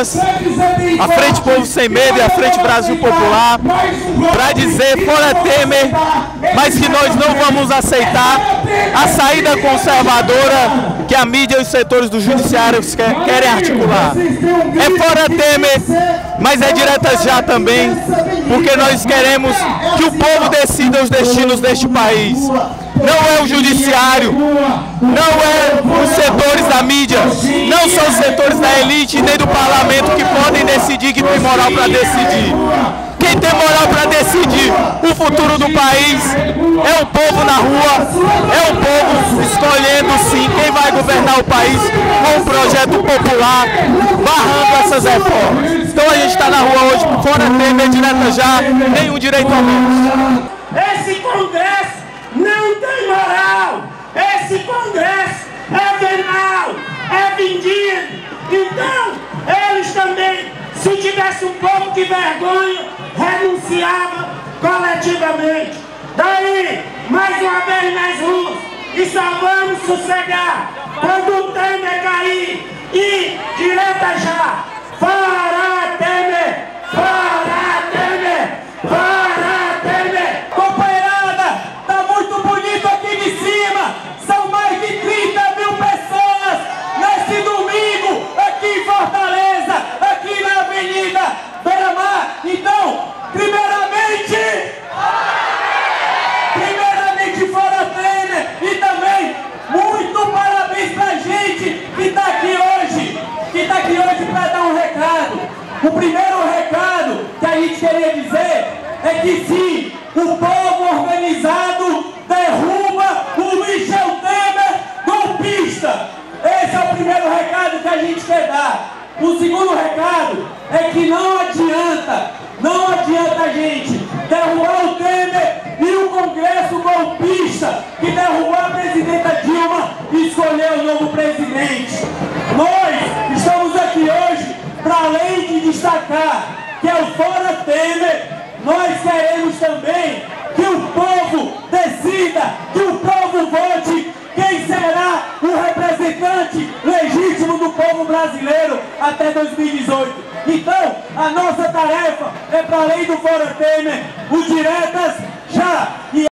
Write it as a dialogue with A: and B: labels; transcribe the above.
A: pessoas, a Frente Povo Sem Medo e a Frente Brasil Popular, para dizer fora Temer, mas que nós não vamos aceitar a saída conservadora que a mídia e os setores do judiciário querem articular. É fora Temer, mas é direta já também, porque nós queremos que o povo decida os destinos deste país não é o judiciário, não é os setores da mídia, não são os setores da elite nem do parlamento que podem decidir, que tem moral para decidir. Quem tem moral para decidir o futuro do país é o povo na rua, é o povo escolhendo sim quem vai governar o país com um projeto popular, barrando essas reformas. Então a gente está na rua hoje, fora Temer, direta já, nenhum direito ao menos.
B: Esse Congresso não tem moral. Esse Congresso é venal, é vendido. Então, eles também, se tivesse um pouco de vergonha, renunciavam coletivamente. Daí, mais uma vez nas ruas, e só vamos sossegar quando o Temer cair e direta já. Fora Temer! Fora Temer! Fora Temer!
C: Companheirada, tá muito bonito aqui de cima. São mais de 30 mil pessoas nesse domingo aqui em Fortaleza, aqui na Avenida Beira Mar. Então, primeiramente, primeiramente fora Temer e também muito parabéns pra gente que tá aqui hoje, que tá aqui hoje para dar um recado. O primeiro recado que a gente queria dizer é que sim, o povo organizado derruba o Michel Temer golpista. Esse é o primeiro recado que a gente quer dar. O segundo recado é que não adianta, não adianta a gente derrubar o Temer e o Congresso golpista que derrubou a presidenta Dilma e escolher o novo presidente. Para além de destacar que é o Fora Temer, nós queremos também que o povo decida, que o povo vote quem será o representante legítimo do povo brasileiro até 2018. Então, a nossa tarefa é para além do Fora Temer, o Diretas já. E